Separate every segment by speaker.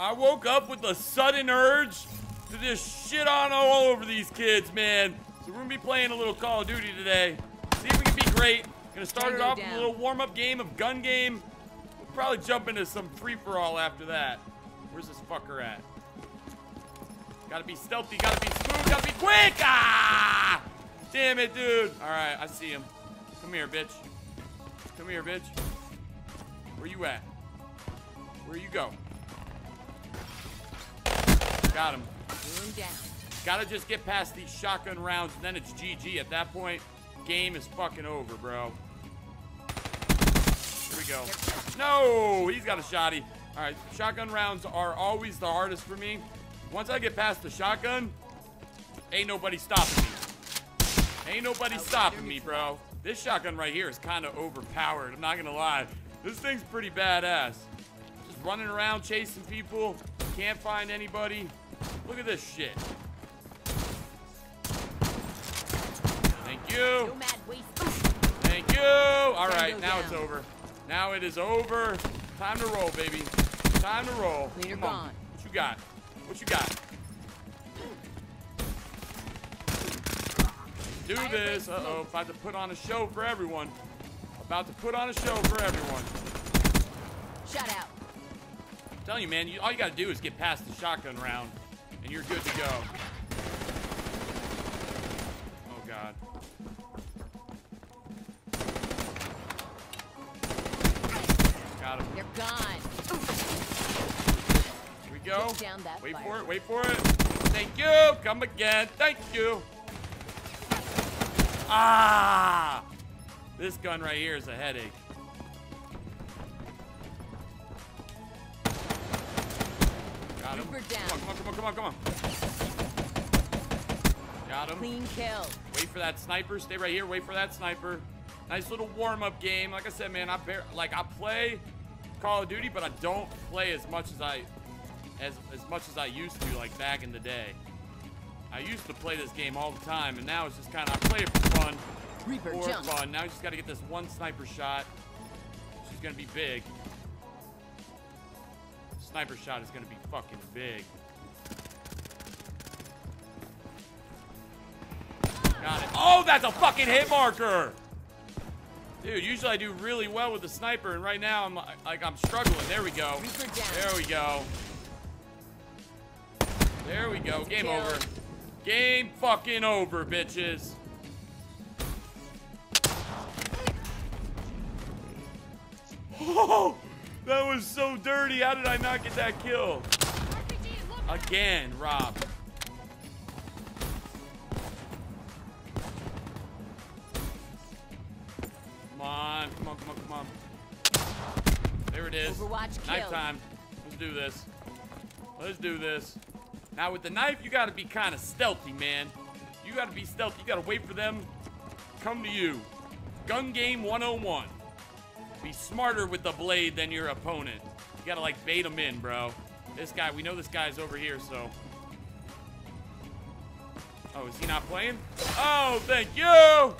Speaker 1: I woke up with a sudden urge to just shit on all over these kids, man. So we're gonna be playing a little Call of Duty today. See if we can be great. Gonna start it off with a little warm-up game of gun game. We'll probably jump into some free-for-all after that. Where's this fucker at? Gotta be stealthy, gotta be smooth, gotta be quick! Ah! Damn it, dude. All right, I see him. Come here, bitch. Come here, bitch. Where you at? Where you go? Got him.
Speaker 2: Down.
Speaker 1: Gotta just get past these shotgun rounds, and then it's GG. At that point, game is fucking over, bro. Here we go. No, he's got a shotty. All right, shotgun rounds are always the hardest for me. Once I get past the shotgun, ain't nobody stopping me. Ain't nobody oh, stopping me, bro. This shotgun right here is kind of overpowered. I'm not gonna lie. This thing's pretty badass. Just running around chasing people. Can't find anybody. Look at this shit. Thank you.
Speaker 2: No mad waste.
Speaker 1: Thank you. All right, now it's over. Now it is over. Time to roll, baby. Time to roll. Come on. What you got? What you got? Do this. Uh-oh. About to put on a show for everyone. About to put on a show for everyone.
Speaker 2: Shut out.
Speaker 1: I'm telling you, man, you, all you got to do is get past the shotgun round, and you're good to go. Oh, God. Got him.
Speaker 2: They're gone.
Speaker 1: Here we go. Wait
Speaker 2: fire.
Speaker 1: for it, wait for it. Thank you. Come again. Thank you. Ah! This gun right here is a headache. Him.
Speaker 2: Down.
Speaker 1: Come on, come on, come on, come on, come on. Got him.
Speaker 2: Clean kill.
Speaker 1: Wait for that sniper. Stay right here. Wait for that sniper. Nice little warm-up game. Like I said, man, I bear, like I play Call of Duty, but I don't play as much as I as as much as I used to, like back in the day. I used to play this game all the time, and now it's just kind of I play it for fun,
Speaker 2: Reaper
Speaker 1: for
Speaker 2: jump.
Speaker 1: fun. Now you just got to get this one sniper shot. She's gonna be big. Sniper shot is gonna be fucking big. Got it. Oh, that's a fucking hit marker. Dude, usually I do really well with the sniper, and right now I'm like, like I'm struggling. There we go. There we go. There we go. Game over. Game fucking over, bitches. Was so dirty. How did I not get that kill? Again, Rob. Come on, come on, come on, come on. There it is.
Speaker 2: Overwatch
Speaker 1: Knife time. Let's do this. Let's do this. Now with the knife, you gotta be kind of stealthy, man. You gotta be stealthy. You gotta wait for them come to you. Gun game 101. Be smarter with the blade than your opponent. You gotta like bait them in, bro. This guy, we know this guy's over here, so. Oh, is he not playing? Oh, thank you! All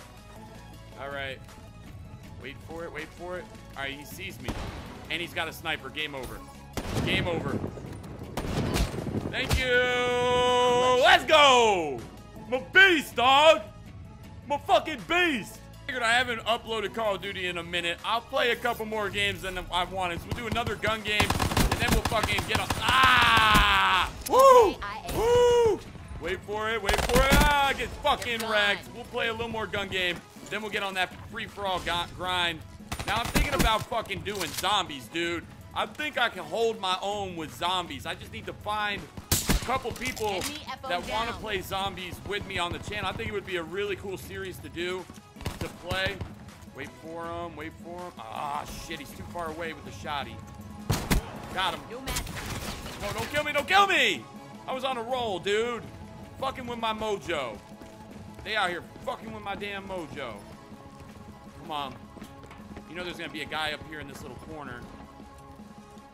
Speaker 1: right. Wait for it, wait for it. All right, he sees me. And he's got a sniper. Game over. Game over. Thank you! Let's go! A beast, dog! A fucking beast! Figured I haven't uploaded Call of Duty in a minute. I'll play a couple more games than I wanted. So we'll do another gun game, and then we'll fucking get on. Ah! Woo! Woo! Wait for it, wait for it. Ah, get fucking wrecked. We'll play a little more gun game. Then we'll get on that free-for-all grind. Now I'm thinking about fucking doing zombies, dude. I think I can hold my own with zombies. I just need to find a couple people that want to play zombies with me on the channel. I think it would be a really cool series to do, to play. Wait for him, wait for him. Ah, shit, he's too far away with the shotty. Got him.
Speaker 2: No.
Speaker 1: No, don't kill me, don't kill me! I was on a roll, dude. Fucking with my mojo. They out here fucking with my damn mojo. Come on. You know there's gonna be a guy up here in this little corner.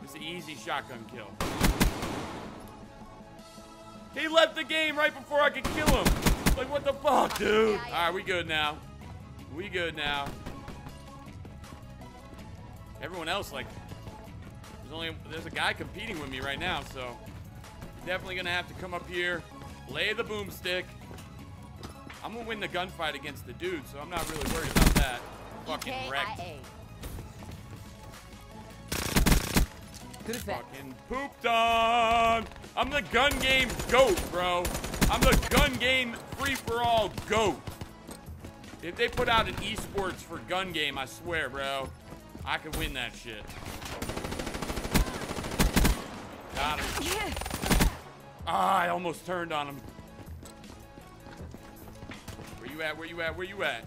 Speaker 1: It's an easy shotgun kill. He left the game right before I could kill him. Like, what the fuck, dude? All right, we good now. We good now. Everyone else, like, there's only there's a guy competing with me right now, so definitely gonna have to come up here, lay the boomstick. I'm gonna win the gunfight against the dude, so I'm not really worried about that. Fucking wrecked.
Speaker 2: Good.
Speaker 1: Fucking pooped on. I'm the gun game goat, bro. I'm the gun game free for all goat. If they put out an esports for gun game, I swear, bro, I could win that shit. Got him. Ah, I almost turned on him. Where you at? Where you at? Where you at?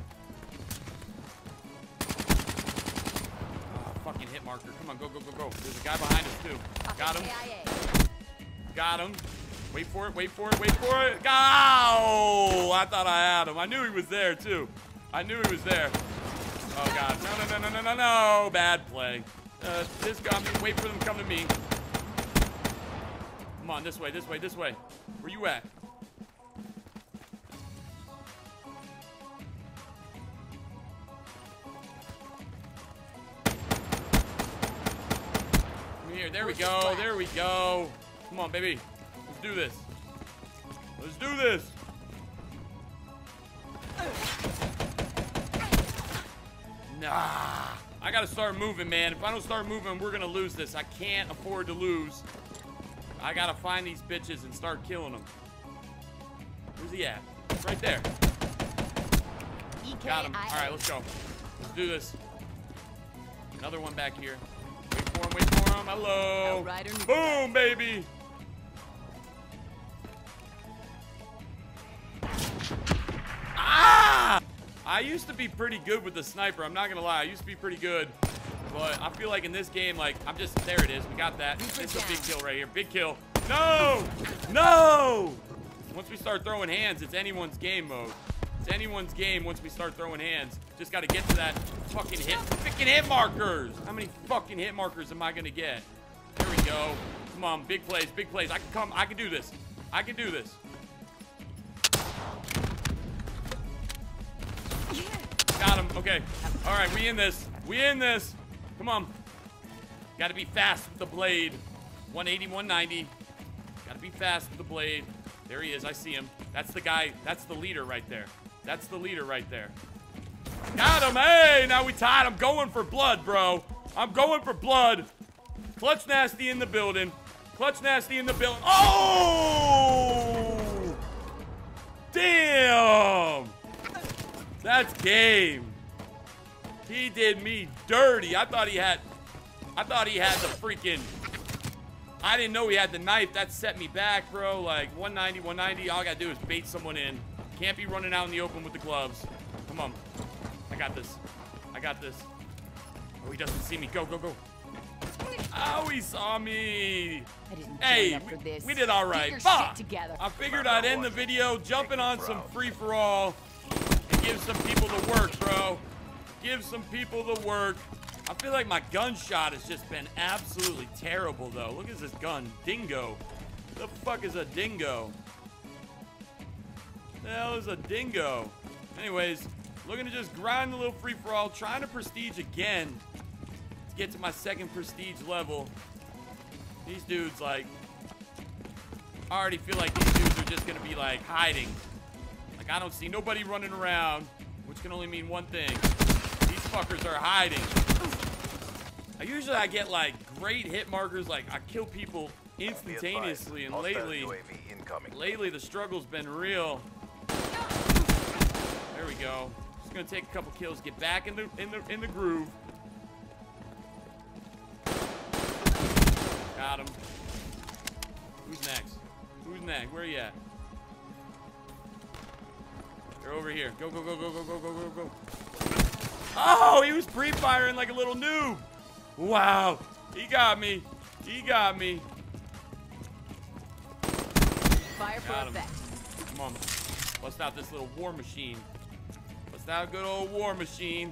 Speaker 1: Ah, fucking hit marker. Come on, go, go, go, go. There's a guy behind us, too. Got him. Got him. Wait for it, wait for it, wait for it. Oh, I thought I had him. I knew he was there, too. I knew he was there. Oh, God. No, no, no, no, no, no, no. Bad play. Uh, this got me. Wait for them to come to me. Come on, this way, this way, this way. Where you at? Come here. There we go. There we go. Come on, baby. Let's do this. Let's do this. Nah. I gotta start moving, man. If I don't start moving, we're gonna lose this. I can't afford to lose. I gotta find these bitches and start killing them. Where's he at? Right there. Got him. All right, let's go. Let's do this. Another one back here. Wait for him, wait for him. Hello. Boom, baby. I used to be pretty good with the sniper. I'm not gonna lie. I used to be pretty good. But I feel like in this game, like, I'm just, there it is. We got that. It's a big kill right here. Big kill. No! No! Once we start throwing hands, it's anyone's game mode. It's anyone's game once we start throwing hands. Just got to get to that fucking hit. Fucking hit markers. How many fucking hit markers am I going to get? There we go. Come on, big plays, big plays. I can come. I can do this. I can do this. Okay. All right, we in this. We in this. Come on. Got to be fast with the blade. 180, 190. Got to be fast with the blade. There he is. I see him. That's the guy. That's the leader right there. That's the leader right there. Got him. Hey, now we tied. I'm going for blood, bro. I'm going for blood. Clutch Nasty in the building. Clutch Nasty in the building. Oh! Damn! That's game. He did me dirty. I thought he had I thought he had the freaking I didn't know he had the knife. That set me back, bro. Like 190, 190. All I gotta do is bait someone in. Can't be running out in the open with the gloves. Come on. I got this. I got this. Oh, he doesn't see me. Go, go, go. Oh, he saw me. Hey,
Speaker 2: join up for
Speaker 1: we, we did all right. Fuck.
Speaker 2: together.
Speaker 1: I figured I'd end the video jumping on some free for all and give some people the work, bro. Give some people the work. I feel like my gunshot has just been absolutely terrible, though. Look at this gun. Dingo. The fuck is a dingo? The hell is a dingo? Anyways, looking to just grind the little free for all, trying to prestige again to get to my second prestige level. These dudes, like, I already feel like these dudes are just gonna be like hiding. Like I don't see nobody running around, which can only mean one thing. These fuckers are hiding. I usually I get like great hit markers, like I kill people instantaneously, and lately, lately the struggle's been real. There we go. Just gonna take a couple kills, get back in the in the in the groove. Got him. Who's next? Who's next? Where are you at? They're over here. Go, go, go, go, go, go, go, go, go. Oh, he was pre-firing like a little noob. Wow. He got me. He got me.
Speaker 2: Fire for
Speaker 1: Got
Speaker 2: effect.
Speaker 1: Come on. Bust out this little war machine. Bust out a good old war machine.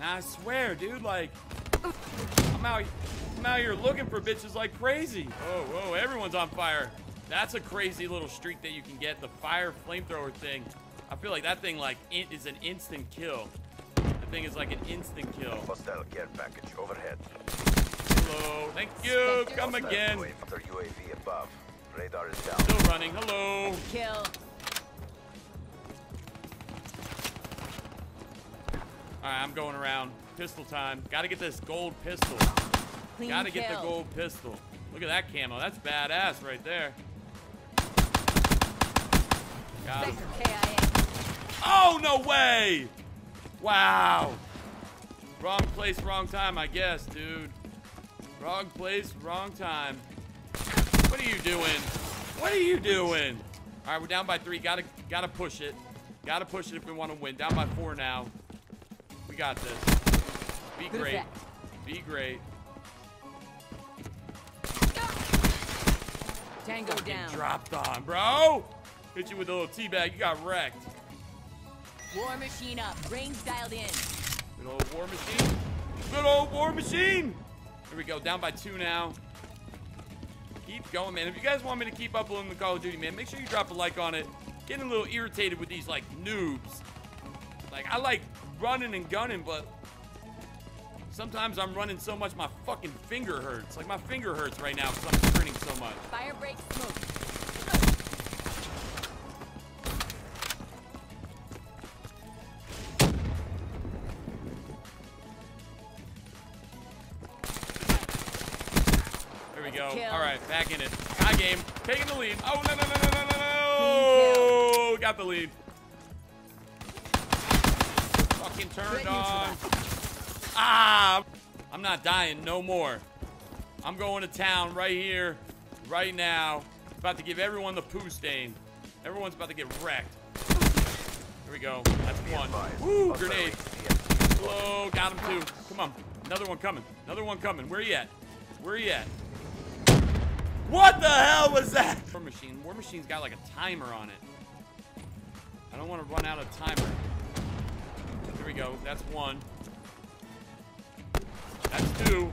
Speaker 1: I swear, dude, like, I'm out, I'm out here looking for bitches like crazy. Whoa, whoa, everyone's on fire. That's a crazy little streak that you can get, the fire flamethrower thing. I feel like that thing, like, in, is an instant kill. The thing is like an instant kill.
Speaker 3: Hostile care package overhead.
Speaker 1: Hello. Thank you.
Speaker 2: Spectre.
Speaker 1: Come again.
Speaker 3: Wait UAV above. Radar is down.
Speaker 1: Still running. Hello.
Speaker 2: Kill.
Speaker 1: All right, I'm going around. Pistol time. Got to get this gold pistol.
Speaker 2: Clean
Speaker 1: Got to get the gold pistol. Look at that camo. That's badass right there. Got him. Oh, no way! Wow. Wrong place, wrong time, I guess, dude. Wrong place, wrong time. What are you doing? What are you doing? All right, we're down by three. Gotta, gotta push it. Gotta push it if we want to win. Down by four now. We got this. Be great. Be great.
Speaker 2: Tango
Speaker 1: Fucking
Speaker 2: down.
Speaker 1: dropped on, bro. Hit you with a little teabag. You got wrecked.
Speaker 2: War machine up. Range dialed in.
Speaker 1: Good old war machine. Good old war machine. Here we go. Down by two now. Keep going, man. If you guys want me to keep uploading the Call of Duty, man, make sure you drop a like on it. Getting a little irritated with these, like, noobs. Like, I like running and gunning, but sometimes I'm running so much my fucking finger hurts. Like, my finger hurts right now because I'm sprinting so much.
Speaker 2: Fire break smoke. Kill.
Speaker 1: All right, back in it. Tie game. Taking the lead. Oh, no, no, no, no, no, no, no. Got the lead. Fucking
Speaker 2: Good
Speaker 1: turned on. Ah! I'm not dying no more. I'm going to town right here, right now. About to give everyone the poo stain. Everyone's about to get wrecked. Here we go. That's one. Woo! Grenade.
Speaker 3: HCXD
Speaker 1: Hello, got him too. Come on. Another one coming. Another one coming. Where you at? Where you at? What the hell was that? War Machine. War Machine's got like a timer on it. I don't want to run out of timer. Here we go. That's one. That's two.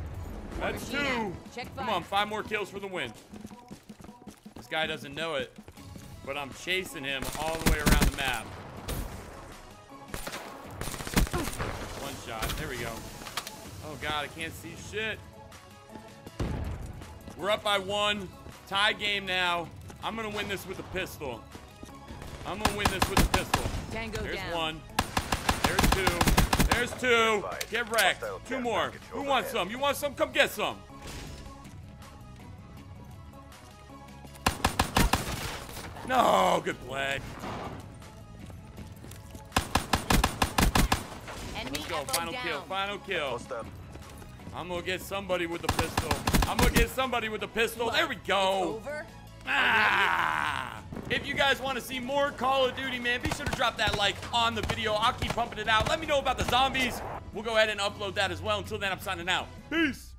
Speaker 1: That's two.
Speaker 2: Check
Speaker 1: Come on, five more kills for the win. This guy doesn't know it, but I'm chasing him all the way around the map. One shot. There we go. Oh god, I can't see shit. We're up by one. Tie game now. I'm gonna win this with a pistol. I'm gonna win this with a pistol.
Speaker 2: Tango
Speaker 1: There's
Speaker 2: down.
Speaker 1: one. There's two. There's two. Get wrecked. Two more. Who wants some? You want some? Come get some. No, good play.
Speaker 2: Enemy
Speaker 1: Let's go. Final
Speaker 2: down.
Speaker 1: kill. Final kill. I'm gonna get somebody with the pistol. I'm gonna get somebody with the pistol. There we go.
Speaker 2: over.
Speaker 1: Ah! If you guys want to see more Call of Duty, man, be sure to drop that like on the video. I'll keep pumping it out. Let me know about the zombies. We'll go ahead and upload that as well. Until then, I'm signing out. Peace.